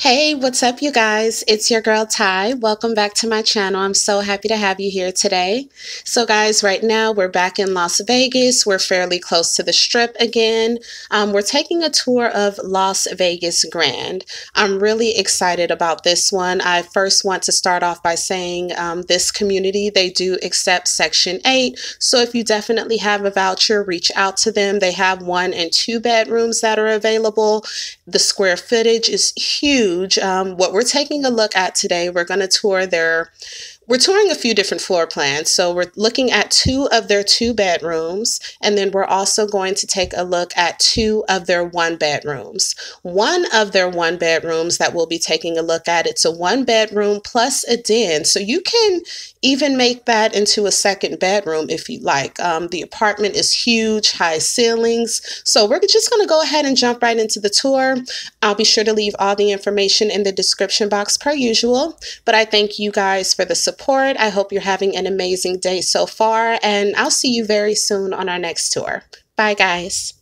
Hey, what's up, you guys? It's your girl Ty. Welcome back to my channel. I'm so happy to have you here today. So, guys, right now we're back in Las Vegas. We're fairly close to the strip again. Um, we're taking a tour of Las Vegas Grand. I'm really excited about this one. I first want to start off by saying um, this community, they do accept Section 8. So, if you definitely have a voucher, reach out to them. They have one and two bedrooms that are available. The square footage is huge. Um, what we're taking a look at today, we're going to tour their we're touring a few different floor plans. So we're looking at two of their two bedrooms, and then we're also going to take a look at two of their one bedrooms. One of their one bedrooms that we'll be taking a look at, it's a one bedroom plus a den. So you can even make that into a second bedroom if you like. Um, the apartment is huge, high ceilings. So we're just going to go ahead and jump right into the tour. I'll be sure to leave all the information in the description box per usual. But I thank you guys for the support. I hope you're having an amazing day so far, and I'll see you very soon on our next tour. Bye, guys.